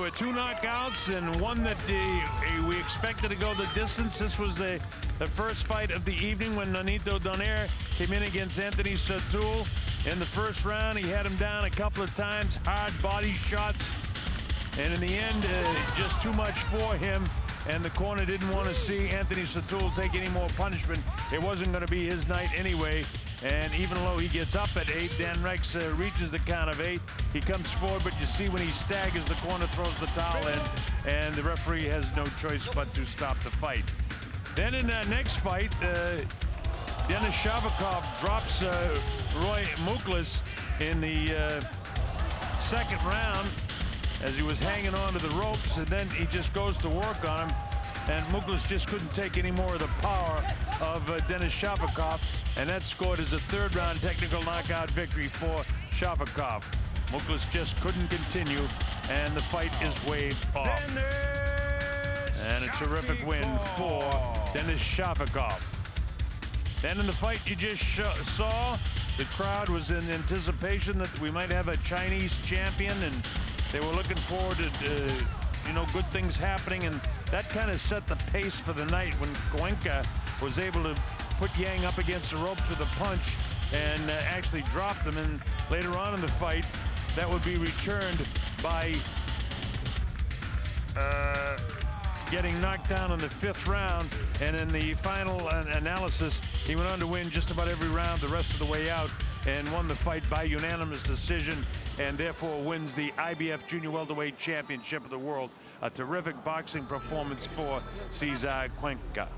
were two knockouts and one that uh, we expected to go the distance. This was the, first fight of the evening when Nonito Donaire came in against Anthony Settoul. In the first round, he had him down a couple of times, hard body shots. And in the end, uh, just too much for him. And the corner didn't want to see Anthony Settoul take any more punishment. It wasn't going to be his night anyway. And even though he gets up at eight, Dan Rex uh, reaches the count of eight. He comes forward, but you see when he staggers, the corner throws the towel in, and the referee has no choice but to stop the fight. Then in that next fight, uh, Denis Shafikov drops uh, Roy Mukhlis in the uh, second round as he was hanging onto the ropes, and then he just goes to work on him. And Mukhlis just couldn't take any more of the power of uh, Denis Shafikov, and that scored as a third round technical knockout victory for Shafikov. Mukhlis just couldn't continue, and the fight is waved off. Denis And a terrific win for Denis Shafikov. Then in the fight you just saw, the crowd was in anticipation that we might have a Chinese champion, and they were looking forward to, uh, you know, good things happening, and that kind of set the pace for the night when Cuenca was able to put Yang up against the ropes with a punch and uh, actually dropped him. And later on in the fight, that would be returned by uh, getting knocked down in the fifth round. And in the final analysis, he went on to win just about every round the rest of the way out and won the fight by unanimous decision and therefore wins the IBF Junior Welterweight Championship of the World. A terrific boxing performance for Cesar Cuenca.